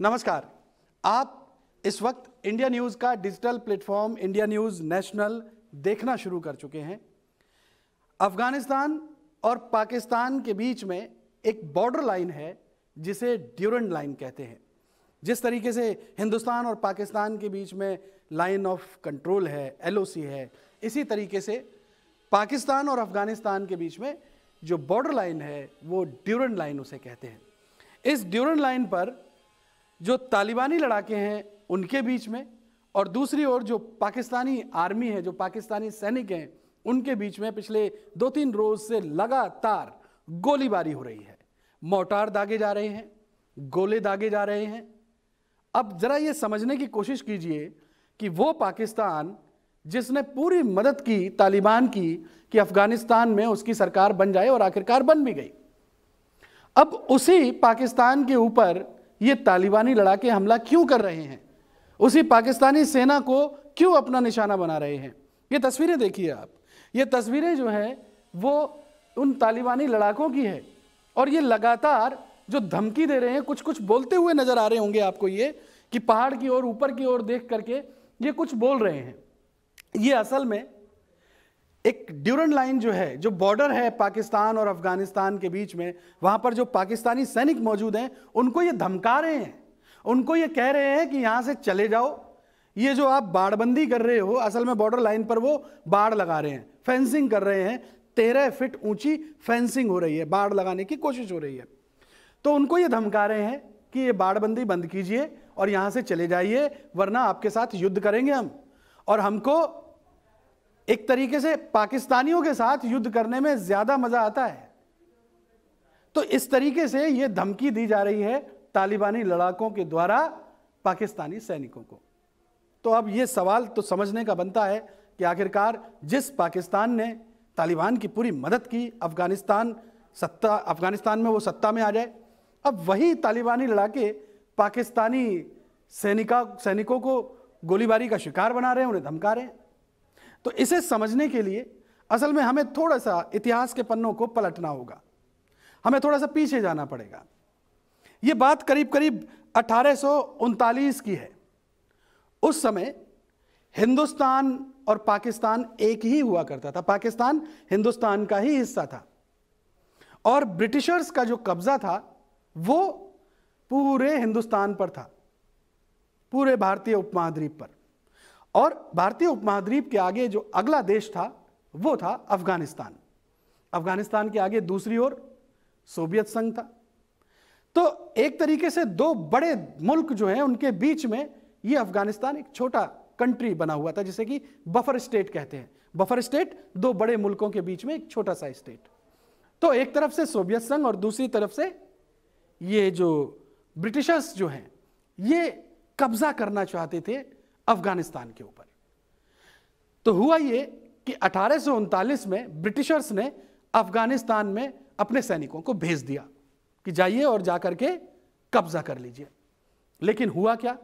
नमस्कार। आप इस वक्त इंडिया न्यूज़ का digital platform India news national देखना शुरू कर चुके हैं। अफ़गानिस्तान और पाकिस्तान के बीच में एक बॉर्डर लाइन है, जिसे ड्यूरेंट लाइन कहते हैं। जिस तरीके से हिंदुस्तान और पाकिस्तान के बीच में लाइन ऑफ़ कंट्रोल है एलओसी है, इसी तरीके से पाकिस्तान और अफ़गानिस्तान के बीच में जो बॉर्डर लाइन है, वो ड्यूरेंट लाइन उसे कहते हैं। इस ड्यूरेंट लाइन पर जो तालिबानी लड़ाके हैं, उनके बीच में, और दूसरी ओर जो पाकिस्तानी आर्मी है, जो पाकिस्तानी सैनिक हैं, उनके बीच में पिछले दो तीन रोज से लगातार गोलीबारी हो रही है। मोटार दागे जा रहे हैं, गोले दागे जा रहे हैं। अब जरा ये समझने की कोशिश कीजिए कि वो पाकिस्तान, जिसने पूरी मदद की तालिबान की, कि अफ़गानिस्तान में उसकी सरकार बन जाए और आखिरकार बन भी गई। अब उसी पाकिस्तान के ऊपर ये तालिबानी लड़ाके हमला क्यों कर रहे हैं? उसी पाकिस्तानी सेना को क्यों अपना निशाना बना रहे हैं? ये तस्वीरें देखिए आप। ये तस्वीरें जो हैं, वो उन तालिबानी लड़ाकों की है। और ये लगातार जो धमकी दे रहे हैं कुछ कुछ बोलते हुए नज़र आ रहे होंगे आपको ये, कि पहाड़ की ओर, ऊपर की ओर देख करके ये कुछ बोल रहे हैं। ये असल में एक ड्यूरन लाइन जो है, जो बॉर्डर है पाकिस्तान और अफ़गानिस्तान के बीच में, वहाँ पर जो पाकिस्तानी सैनिक मौजूद हैं, उनको ये धमका रहे हैं। उनको ये कह रहे हैं कि यहाँ से चले जाओ। ये जो आप बाड़बंदी कर रहे हो, असल में बॉर्डर लाइन पर वो बाढ़ लगा रहे हैं, फेंसिंग कर रहे हैं। तेरह फिट ऊँची फेंसिंग हो रही है बाढ़ लगाने की कोशिश हो रही है। तो उनको ये धमका रहे हैं कि ये बाड़बंदी बंद कीजिए और यहाँ से चले जाइए, वरना आपके साथ युद्ध करेंगे हम। और हमको एक तरीके से पाकिस्तानियों के साथ युद्ध करने में ज़्यादा मज़ा आता है। तो इस तरीके से यह धमकी दी जा रही है तालिबानी लड़ाकों के द्वारा पाकिस्तानी सैनिकों को। तो अब यह सवाल तो समझने का बनता है कि आखिरकार जिस पाकिस्तान ने तालिबान की पूरी मदद की, अफ़गानिस्तान सत्ता, अफ़गानिस्तान में वो सत्ता में आ जाए, अब वही तालिबानी लड़ाके पाकिस्तानी सैनिका, सैनिकों को गोलीबारी का शिकार बना रहे हैं, उन्हें धमका रहे हैं। तो इसे समझने के लिए असल में हमें थोड़ा सा इतिहास के पन्नों को पलटना होगा। हमें थोड़ा सा पीछे जाना पड़ेगा। यह बात करीब करीब अठारह सौ उनतालीस की है। उस समय हिंदुस्तान और पाकिस्तान एक ही हुआ करता था। पाकिस्तान हिंदुस्तान का ही हिस्सा था। और ब्रिटिशर्स का जो कब्जा था, वो पूरे हिंदुस्तान पर था। पूरे भारतीय उपमहाद्वीप पर। और भारतीय उपमहाद्वीप के आगे जो अगला देश था, वो था अफ़गानिस्तान। अफ़गानिस्तान के आगे दूसरी ओर सोवियत संघ था। तो एक तरीके से दो बड़े मुल्क जो हैं, उनके बीच में ये अफ़गानिस्तान एक छोटा कंट्री बना हुआ था, जिसे कि बफर स्टेट कहते हैं। बफर स्टेट दो बड़े मुल्कों के बीच में एक छोटा सा स्टेट। तो एक तरफ़ से सोवियत संघ और दूसरी तरफ़ से ये जो ब्रिटिशर्स जो हैं, ये कब्जा करना चाहते थे अफ़गानिस्तान के ऊपर। तो हुआ ये कि अठारह सौ उनतालीस में ब्रिटिशर्स ने अफ़गानिस्तान में अपने सैनिकों को भेज दिया कि जाइए और जाकर के कब्जा कर लीजिए। लेकिन हुआ क्या?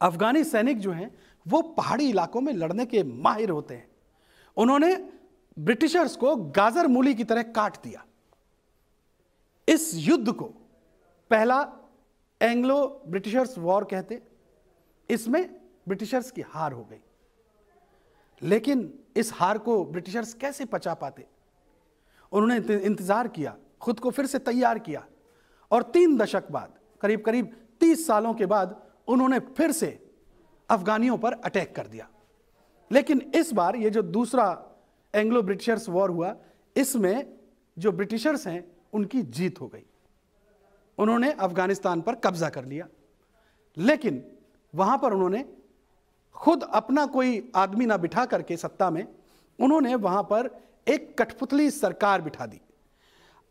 अफगानी सैनिक जो हैं, वो पहाड़ी इलाकों में लड़ने के माहिर होते हैं। उन्होंने ब्रिटिशर्स को गाजर मूली की तरह काट दिया। इस युद्ध को पहला एंग्लो ब्रिटिशर्स वॉर कहते, इसमें ब्रिटिशर्स की हार हो गई। लेकिन इस हार को ब्रिटिशर्स कैसे पचा पाते? उन्होंने इंतज़ार किया, खुद को फिर से तैयार किया और तीन दशक बाद करीब करीब तीस सालों के बाद उन्होंने फिर से अफगानियों पर अटैक कर दिया। लेकिन इस बार ये जो दूसरा एंग्लो ब्रिटिशर्स वॉर हुआ, इसमें जो ब्रिटिशर्स हैं, उनकी जीत हो गई। उन्होंने अफ़गानिस्तान पर कब्जा कर लिया। लेकिन वहाँ पर उन्होंने खुद अपना कोई आदमी ना बिठा करके सत्ता में, उन्होंने वहाँ पर एक कठपुतली सरकार बिठा दी।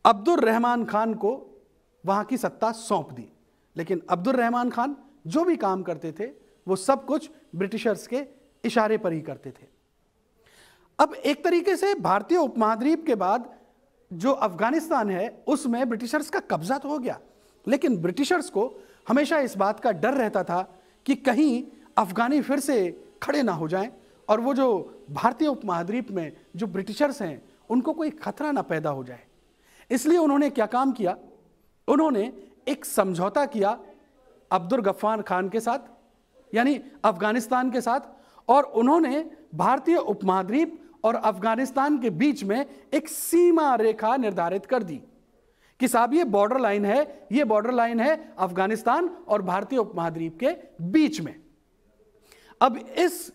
अब्दुल रहमान खान को वहाँ की सत्ता सौंप दी। लेकिन अब्दुल रहमान खान जो भी काम करते थे, वो सब कुछ ब्रिटिशर्स के इशारे पर ही करते थे। अब एक तरीके से भारतीय उपमहाद्वीप के बाद जो अफ़गानिस्तान है, उसमें ब्रिटिशर्स का कब्जा तो हो गया। लेकिन ब्रिटिशर्स को हमेशा इस बात का डर रहता था कि कहीं अफगानी फिर से खड़े ना हो जाएँ और वो जो भारतीय उपमहाद्वीप में जो ब्रिटिशर्स हैं, उनको कोई खतरा ना पैदा हो जाए। इसलिए उन्होंने क्या काम किया? उन्होंने एक समझौता किया अब्दुल गफ्फार खान के साथ, यानी अफ़गानिस्तान के साथ, और उन्होंने भारतीय उपमहाद्वीप और अफ़गानिस्तान के बीच में एक सीमा रेखा निर्धारित कर दी कि साहब, ये बॉर्डर लाइन है, ये बॉर्डर लाइन है अफ़गानिस्तान और भारतीय उपमहाद्वीप के बीच में। अब इस,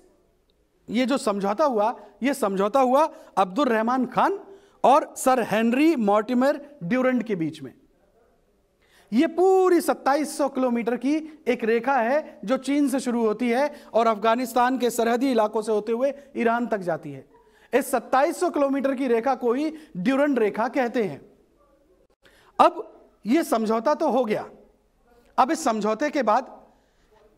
ये जो समझौता हुआ, ये समझौता हुआ अब्दुल रहमान खान और सर हेनरी मॉर्टिमर ड्यूरेंट के बीच में। यह पूरी 2700 किलोमीटर की एक रेखा है जो चीन से शुरू होती है और अफ़गानिस्तान के सरहदी इलाकों से होते हुए ईरान तक जाती है। इस 2700 किलोमीटर की रेखा को ही ड्यूरेंट रेखा कहते हैं। अब यह समझौता तो हो गया। अब इस समझौते के बाद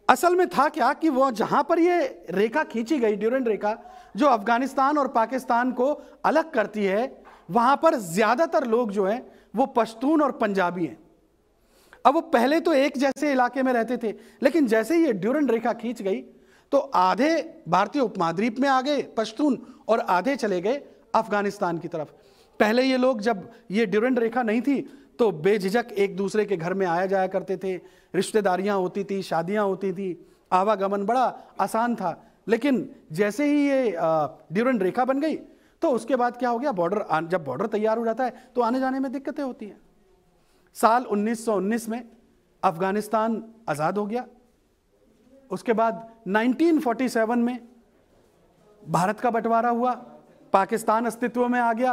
असल में था क्या कि वो जहाँ पर ये रेखा खींची गई, ड्यूरेंट रेखा, जो अफ़गानिस्तान और पाकिस्तान को अलग करती है, वहाँ पर ज़्यादातर लोग जो हैं, वो पश्तून और पंजाबी हैं। अब वो पहले तो एक जैसे इलाके में रहते थे, लेकिन जैसे ही ये ड्यूरेंट रेखा खींच गई तो आधे भारतीय उपमहाद्वीप में आ गए पश्तून और आधे चले गए अफ़गानिस्तान की तरफ़। पहले ये लोग जब ये ड्यूरेंट रेखा नहीं थी तो बेझिझक एक दूसरे के घर में आया जाया करते थे, रिश्तेदारियाँ होती थी, शादियाँ होती थी, आवागमन बड़ा आसान था। लेकिन जैसे ही ये ड्यूरेंट रेखा बन गई तो उसके बाद क्या हो गया, बॉर्डर जब बॉर्डर तैयार हो जाता है तो आने जाने में दिक्कतें होती हैं। साल 1919 में अफ़गानिस्तान आज़ाद हो गया। उसके बाद 1947 में भारत का बंटवारा हुआ, पाकिस्तान अस्तित्व में आ गया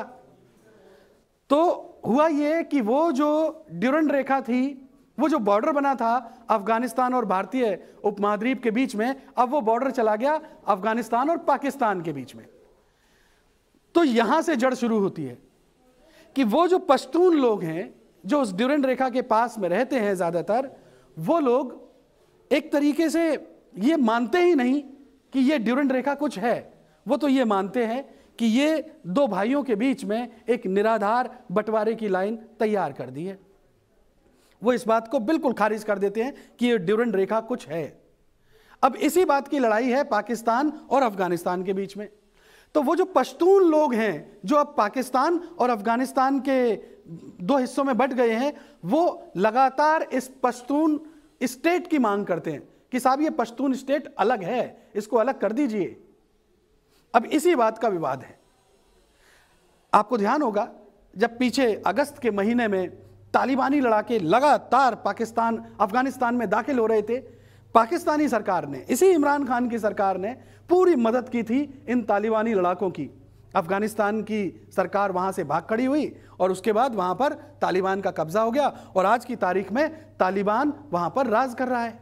तो हुआ यह कि वो जो ड्यूरेंट रेखा थी, वो जो बॉर्डर बना था अफ़गानिस्तान और भारतीय उपमहाद्वीप के बीच में, अब वो बॉर्डर चला गया अफ़गानिस्तान और पाकिस्तान के बीच में। तो यहाँ से जड़ शुरू होती है कि वो जो पश्तून लोग हैं, जो उस ड्यूरेंट रेखा के पास में रहते हैं ज़्यादातर, वो लोग एक तरीके से ये मानते ही नहीं कि ये ड्यूरेंट रेखा कुछ है। वो तो ये मानते हैं कि ये दो भाइयों के बीच में एक निराधार बंटवारे की लाइन तैयार कर दी है। वो इस बात को बिल्कुल खारिज कर देते हैं कि ये ड्यूरेंट रेखा कुछ है। अब इसी बात की लड़ाई है पाकिस्तान और अफ़गानिस्तान के बीच में। तो वो जो पश्तून लोग हैं, जो अब पाकिस्तान और अफ़गानिस्तान के दो हिस्सों में बट गए हैं, वो लगातार इस पश्तून स्टेट की मांग करते हैं कि साहब ये पश्तून स्टेट अलग है, इसको अलग कर दीजिए। अब इसी बात का विवाद है। आपको ध्यान होगा, जब पीछे अगस्त के महीने में तालिबानी लड़ाके लगातार पाकिस्तान, अफ़गानिस्तान में दाखिल हो रहे थे, पाकिस्तानी सरकार ने, इसी इमरान खान की सरकार ने पूरी मदद की थी इन तालिबानी लड़ाकों की। अफ़गानिस्तान की सरकार वहाँ से भाग खड़ी हुई और उसके बाद वहाँ पर तालिबान का कब्जा हो गया और आज की तारीख में तालिबान वहाँ पर राज कर रहा है।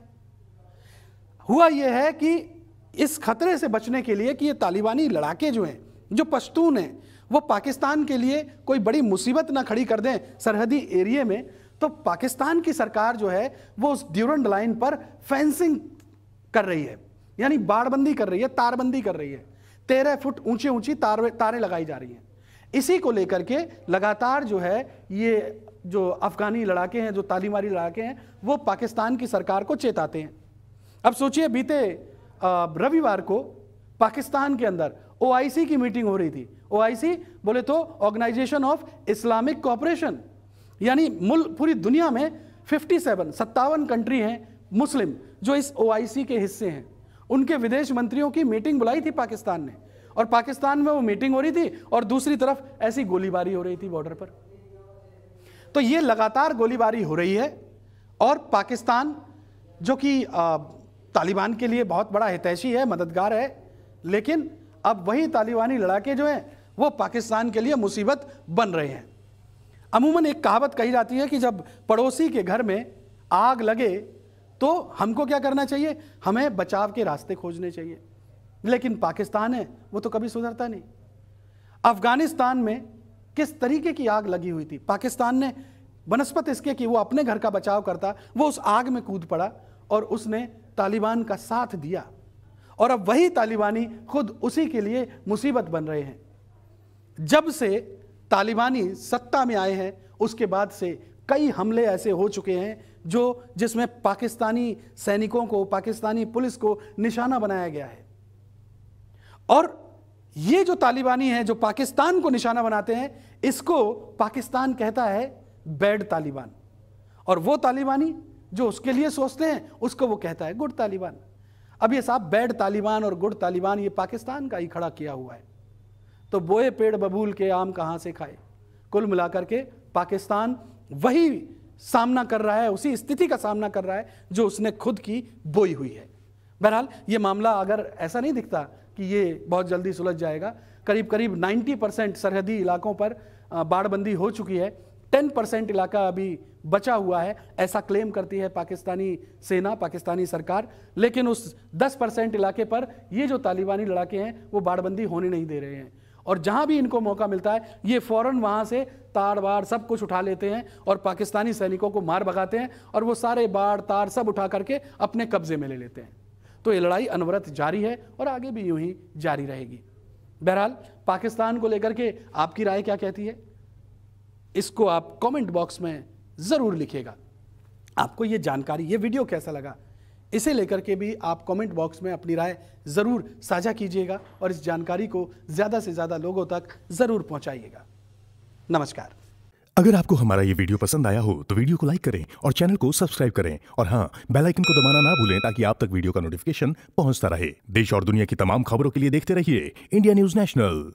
हुआ यह है कि इस खतरे से बचने के लिए कि ये तालिबानी लड़ाके जो हैं, जो पश्तून हैं, वो पाकिस्तान के लिए कोई बड़ी मुसीबत ना खड़ी कर दें सरहदी एरिए में तो पाकिस्तान की सरकार जो है, वो उस ड्यूरेंट लाइन पर फेंसिंग कर रही है। यानी बाड़बंदी कर रही है, तारबंदी कर रही है। तेरह फुट ऊँची ऊँची तार तारें लगाई जा रही हैं। इसी को लेकर के लगातार जो है, ये जो अफगानी लड़ाके हैं, जो तालीमारी लड़ाके हैं, वो पाकिस्तान की सरकार को चेताते हैं। अब सोचिए, बीते रविवार को पाकिस्तान के अंदर ओआईसी की मीटिंग हो रही थी। ओआईसी बोले तो ऑर्गेनाइजेशन ऑफ़ इस्लामिक कॉपरेशन, यानी मुल्क, पूरी दुनिया में 57 सत्तावन कंट्री हैं मुस्लिम, जो इस ओआईसी के हिस्से हैं। उनके विदेश मंत्रियों की मीटिंग बुलाई थी पाकिस्तान ने, और पाकिस्तान में वो मीटिंग हो रही थी और दूसरी तरफ़ ऐसी गोलीबारी हो रही थी बॉर्डर पर। तो ये लगातार गोलीबारी हो रही है और पाकिस्तान, जो कि तालिबान के लिए बहुत बड़ा हितैषी है, मददगार है, लेकिन अब वही तालिबानी लड़ाके जो हैं, वो पाकिस्तान के लिए मुसीबत बन रहे हैं। अमूमन एक कहावत कही जाती है कि जब पड़ोसी के घर में आग लगे तो हमको क्या करना चाहिए? हमें बचाव के रास्ते खोजने चाहिए। लेकिन पाकिस्तान है, वो तो कभी सुधरता नहीं। अफ़गानिस्तान में किस तरीके की आग लगी हुई थी? पाकिस्तान ने बनस्पत इसके कि वो अपने घर का बचाव करता, वो उस आग में कूद पड़ा और उसने तालिबान का साथ दिया। और अब वही तालिबानी खुद उसी के लिए मुसीबत बन रहे हैं। जब से तालिबानी सत्ता में आए हैं, उसके बाद से कई हमले ऐसे हो चुके हैं, जो जिसमें पाकिस्तानी सैनिकों को, पाकिस्तानी पुलिस को निशाना बनाया गया है। और ये जो तालिबानी है, जो पाकिस्तान को निशाना बनाते हैं, इसको पाकिस्तान कहता है बैड तालिबान। और वो तालिबानी जो उसके लिए सोचते हैं, उसको वो कहता है, गुड तालिबान। अब ये साहब, बैड तालिबान और गुड तालिबान, ये पाकिस्तान का ही खड़ा किया हुआ है। तो बोए पेड़ बबूल के आम कहाँ से खाए? कुल मिलाकर के पाकिस्तान वही सामना कर रहा है, उसी स्थिति का सामना कर रहा है, जो उसने खुद की बोई हुई है। बहरहाल, ये मामला अगर ऐसा नहीं दिखता कि ये बहुत जल्दी सुलझ जाएगा करीब करीब 90 परसेंट सरहदी इलाकों पर बाड़बंदी हो चुकी है 10 परसेंट इलाका अभी बचा हुआ है, ऐसा क्लेम करती है पाकिस्तानी सेना, पाकिस्तानी सरकार, लेकिन उस 10 परसेंट इलाके पर ये जो तालिबानी लड़ाके हैं, वो बाड़बंदी होने नहीं दे रहे हैं। और जहाँ भी इनको मौका मिलता है, ये फ़ौरन वहाँ से तार बाड़ सब कुछ उठा लेते हैं और पाकिस्तानी सैनिकों को मार भगाते हैं और वो सारे बाड़, तार सब उठा करके अपने कब्जे में ले लेते हैं। तो ये लड़ाई अनवरत जारी है और आगे भी यूँ ही जारी रहेगी। बहरहाल, पाकिस्तान को लेकर के आपकी राय क्या कहती है? इसको आप कमेंट बॉक्स में ज़रूर लिखिएगा। आपको ये जानकारी, ये वीडियो कैसा लगा, इसे लेकर के भी आप कमेंट बॉक्स में अपनी राय ज़रूर साझा कीजिएगा और इस जानकारी को ज़्यादा से ज़्यादा लोगों तक ज़रूर पहुंचाइएगा। नमस्कार। अगर आपको हमारा ये वीडियो पसंद आया हो तो वीडियो को लाइक करें और चैनल को सब्सक्राइब करें और हाँ बेल आइकन को दबाना ना भूलें ताकि आप तक वीडियो का नोटिफिकेशन पहुँचता रहे। देश और दुनिया की तमाम खबरों के लिए देखते रहिए, इंडिया न्यूज़ नेशनल।